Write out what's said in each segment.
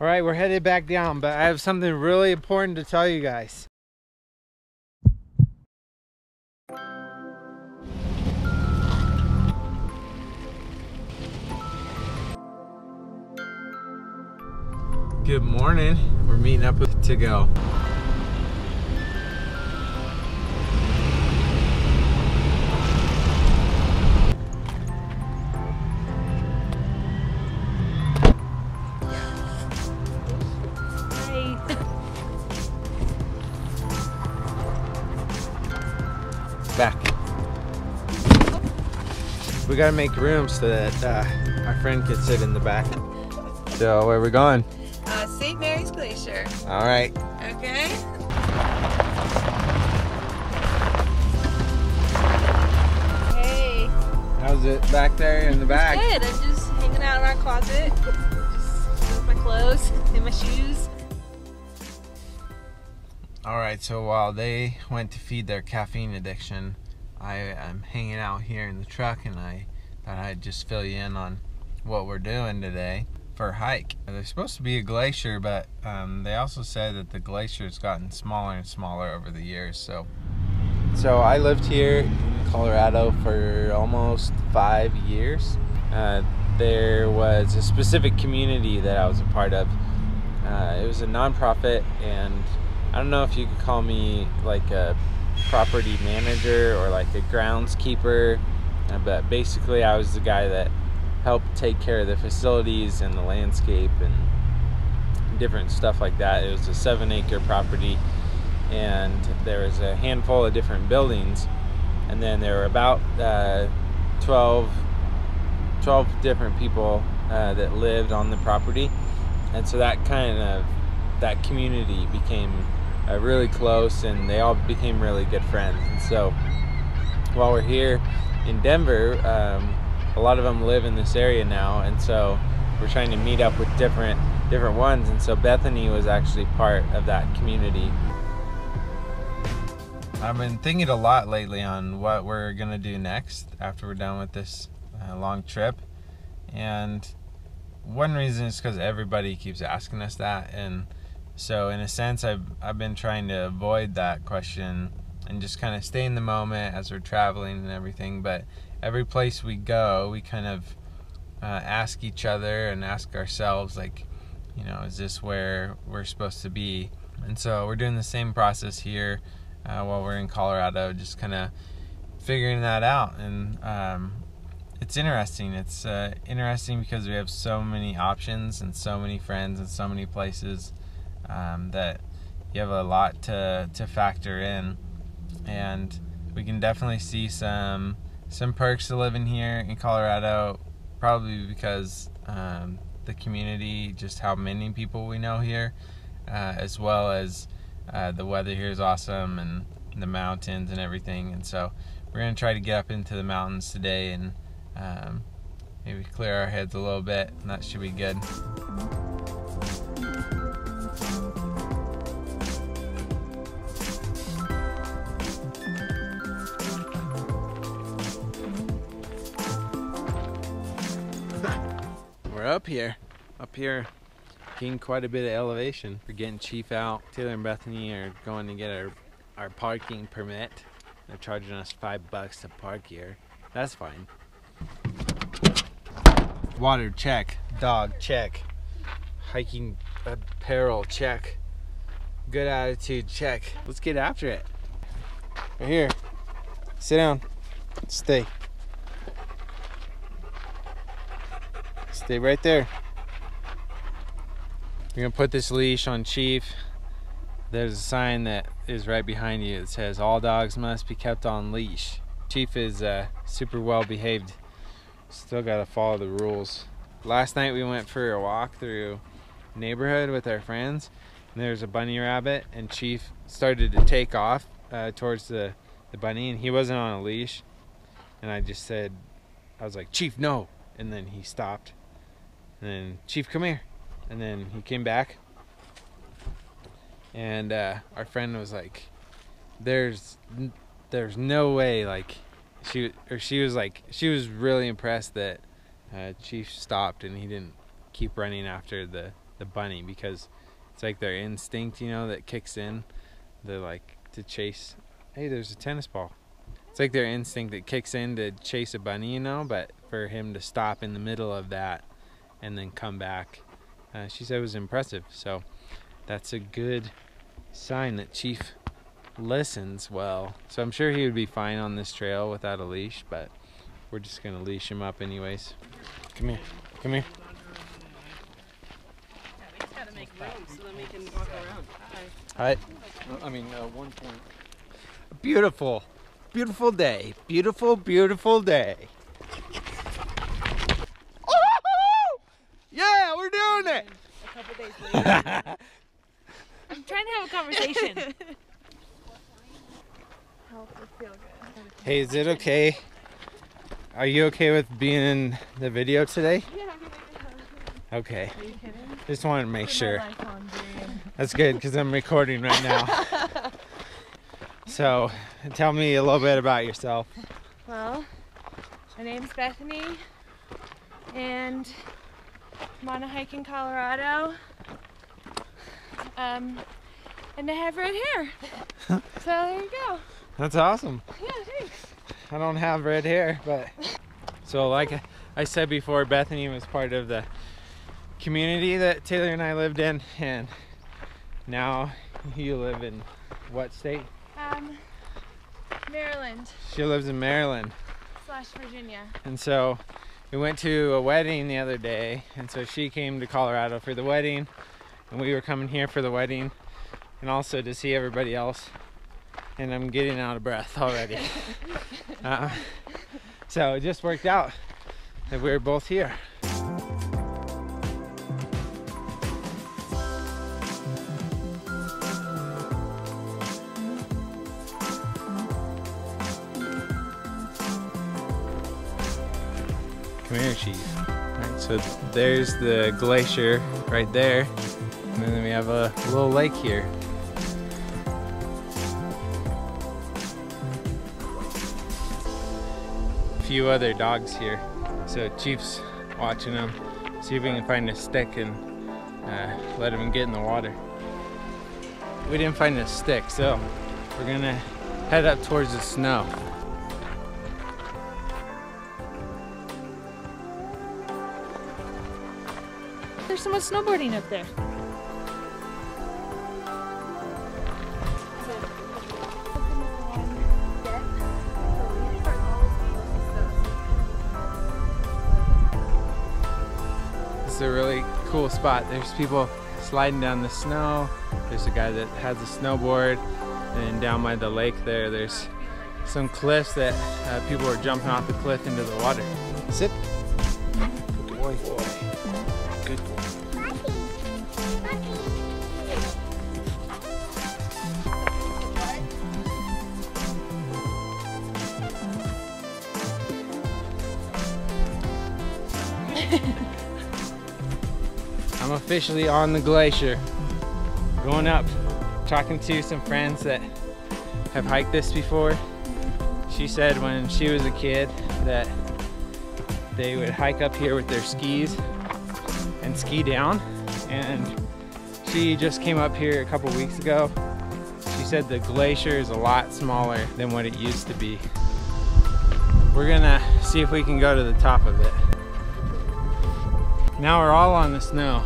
All right, we're headed back down, but I have something really important to tell you guys. Good morning. We're meeting up with To Go. We gotta make room so that uh, our friend could sit in the back. So where we going? Uh, St. Mary's Glacier. All right. Okay. Hey. How's it back there in the back? Good. I'm just hanging out in our closet. Just with my clothes and my shoes. All right. So while they went to feed their caffeine addiction, I am hanging out here in the truck, and I thought I'd just fill you in on what we're doing today for a hike. There's supposed to be a glacier, but um, they also said that the glacier has gotten smaller and smaller over the years. So, so I lived here in Colorado for almost five years. Uh, there was a specific community that I was a part of. Uh, it was a nonprofit, and I don't know if you could call me like a property manager or like a groundskeeper, uh, but basically I was the guy that helped take care of the facilities and the landscape and different stuff like that. It was a seven acre property and there was a handful of different buildings and then there were about uh, 12, 12 different people uh, that lived on the property and so that kind of that community became uh, really close and they all became really good friends. And so while we're here in denver um, a lot of them live in this area now and so we're trying to meet up with different different ones. And so Bethany was actually part of that community. I've been thinking a lot lately on what we're gonna do next after we're done with this uh, long trip. And one reason is because everybody keeps asking us that and so in a sense I've, I've been trying to avoid that question and just kind of stay in the moment as we're traveling and everything but every place we go, we kind of uh, ask each other and ask ourselves, like, you know, is this where we're supposed to be? And so we're doing the same process here uh, while we're in Colorado, just kind of figuring that out. And um, it's interesting. It's uh, interesting because we have so many options and so many friends and so many places um, that you have a lot to, to factor in. And we can definitely see some some perks to living here in Colorado, probably because um, the community, just how many people we know here, uh, as well as uh, the weather here is awesome and the mountains and everything. And so we're gonna try to get up into the mountains today and um, maybe clear our heads a little bit, and that should be good. Up here. Up here, getting quite a bit of elevation. We're getting Chief out. Taylor and Bethany are going to get our, our parking permit. They're charging us five bucks to park here. That's fine. Water, check. Dog, check. Hiking apparel, check. Good attitude, check. Let's get after it. Right here. Sit down. Stay. Stay right there. We're gonna put this leash on Chief. There's a sign that is right behind you that says all dogs must be kept on leash. Chief is uh, super well behaved. Still gotta follow the rules. Last night we went for a walk through neighborhood with our friends and there's a bunny rabbit and Chief started to take off uh, towards the, the bunny and he wasn't on a leash and I just said I was like Chief no and then he stopped and then Chief, come here. And then he came back. And uh, our friend was like, "There's, there's no way." Like, she or she was like, she was really impressed that uh, Chief stopped and he didn't keep running after the the bunny because it's like their instinct, you know, that kicks in. they're like to chase. Hey, there's a tennis ball. It's like their instinct that kicks in to chase a bunny, you know. But for him to stop in the middle of that and then come back, uh, she said it was impressive. So that's a good sign that Chief listens well. So I'm sure he would be fine on this trail without a leash, but we're just gonna leash him up anyways. Come here, come here. Yeah, we just gotta make room so then we can walk around. All right. I mean, uh, one point. Beautiful, beautiful day. Beautiful, beautiful day. Woohoo! Yeah, we're doing it. A couple days later. I'm trying to have a conversation. Help it feel good. hey, is it okay? Are you okay with being in the video today? Yeah, Okay. Are you kidding? Just wanted to make sure. My life on That's good because I'm recording right now. so, tell me a little bit about yourself. Well, my name's Bethany, and I'm on a hike in Colorado. Um, and I have red hair. so there you go. That's awesome. Yeah, thanks. I don't have red hair, but so like I said before, Bethany was part of the community that Taylor and I lived in, and now you live in what state? Um, Maryland She lives in Maryland, slash Virginia. and so we went to a wedding the other day, and so she came to Colorado for the wedding, and we were coming here for the wedding, and also to see everybody else. And I'm getting out of breath already. uh, so it just worked out that we were both here. Come here, Chief. So there's the glacier right there. And then we have a little lake here. A few other dogs here. So Chief's watching them. See if we can find a stick and uh, let him get in the water. We didn't find a stick, so we're gonna head up towards the snow. There's someone snowboarding up there. It's a really cool spot. There's people sliding down the snow. There's a guy that has a snowboard. And down by the lake there, there's some cliffs that uh, people are jumping off the cliff into the water. Sit. Good boy. Officially on the glacier. Going up, talking to some friends that have hiked this before. She said when she was a kid that they would hike up here with their skis and ski down. And she just came up here a couple weeks ago. She said the glacier is a lot smaller than what it used to be. We're gonna see if we can go to the top of it. Now we're all on the snow.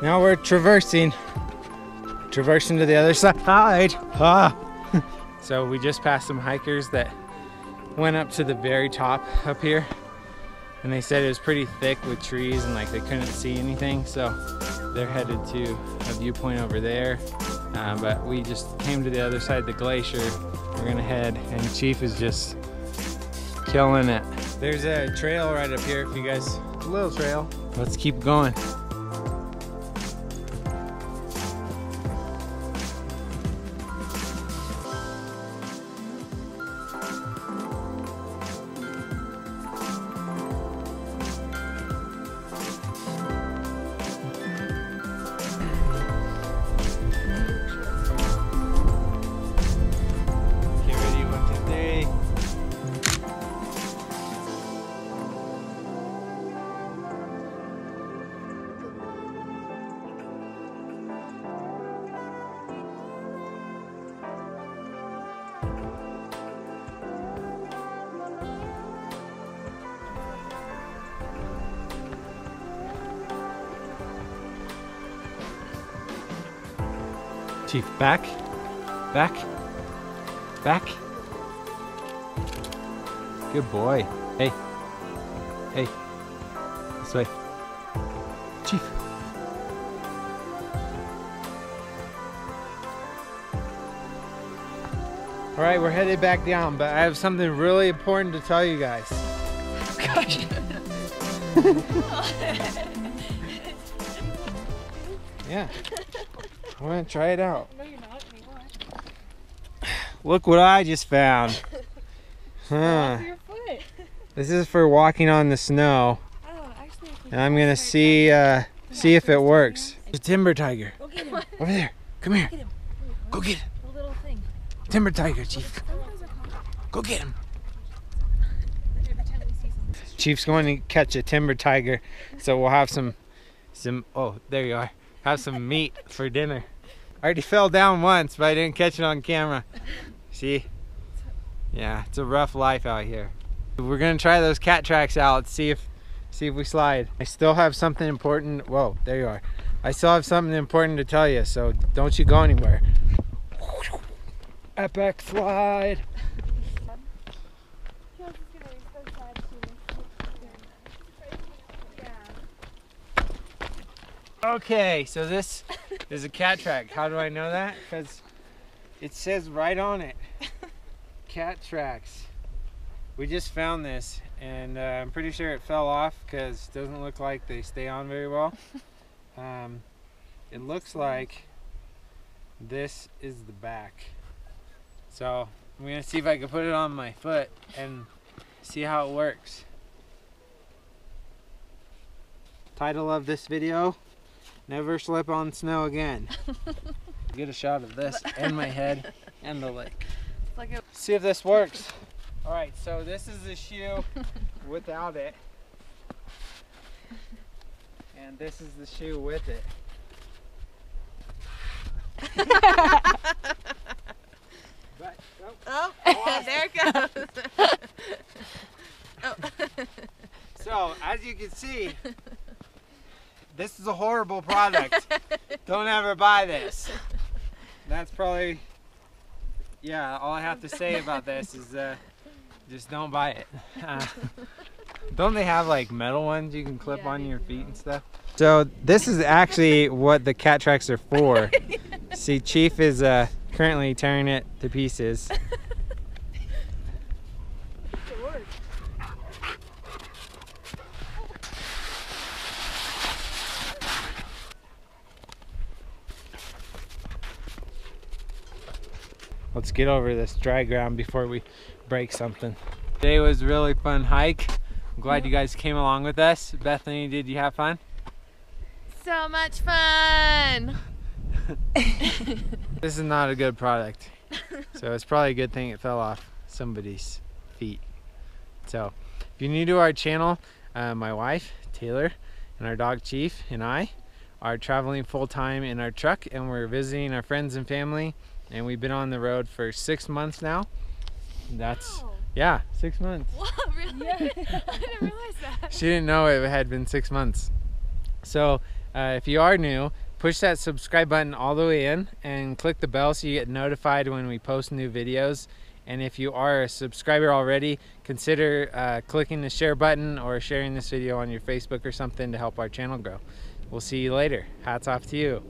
Now we're traversing. Traversing to the other side. Ah. so we just passed some hikers that went up to the very top up here. And they said it was pretty thick with trees and like they couldn't see anything. So they're headed to a viewpoint over there. Uh, but we just came to the other side of the glacier. We're gonna head and Chief is just killing it. There's a trail right up here if you guys, a little trail. Let's keep going. Chief, back. Back. Back. Good boy. Hey. Hey. This way. Chief. All right, we're headed back down, but I have something really important to tell you guys. Gosh. Yeah. I want to try it out. no, you're not anymore. Look what I just found. Huh. Your foot. This is for walking on the snow, Oh, actually. and I'm gonna see uh, see if it works. Hey, There's a timber tiger Go get him. over there. Come here. Get him. Go get him. The little thing. Timber tiger, Chief. What are those called? Go get him. Every time we see something. Chief's going to catch a timber tiger, so we'll have some some. Oh, there you are. Have some meat for dinner. I already fell down once, but I didn't catch it on camera. See? Yeah, it's a rough life out here. We're gonna try those cat tracks out. See if see if we slide. I still have something important. Whoa, there you are. I still have something important to tell you, so don't you go anywhere. Epic slide. Feels it's gonna be so sad to Yeah. Okay, so this is a cat track. How do I know that? Because it says right on it, cat tracks. We just found this, and uh, I'm pretty sure it fell off because it doesn't look like they stay on very well. Um, it looks like this is the back. So I'm gonna see if I can put it on my foot and see how it works. Title of this video Never slip on snow again. Get a shot of this and my head and the lake. Like a See if this works. All right, so this is the shoe without it. And this is the shoe with it. Oh, but, oh, Oh, there it goes. oh. so, as you can see, this is a horrible product. Don't ever buy this. That's probably, yeah, all I have to say about this is uh, just don't buy it. Uh, don't they have like metal ones you can clip Yeah, on your do. feet and stuff? So this is actually what the cat tracks are for. See, Chief is uh, currently tearing it to pieces. Let's get over this dry ground before we break something. Today was a really fun hike. I'm glad you guys came along with us. Bethany, did you have fun? So much fun. This is not a good product. So it's probably a good thing it fell off somebody's feet. So if you're new to our channel, uh, my wife, Taylor, and our dog Chief and I are traveling full time in our truck and we're visiting our friends and family. And we've been on the road for six months now. That's, Wow. yeah, six months. Wow, really? I didn't realize that. She didn't know it had been six months. So, uh, if you are new, push that subscribe button all the way in and click the bell so you get notified when we post new videos. And if you are a subscriber already, consider uh, clicking the share button or sharing this video on your Facebook or something to help our channel grow. We'll see you later. Hats off to you.